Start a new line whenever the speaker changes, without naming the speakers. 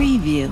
preview.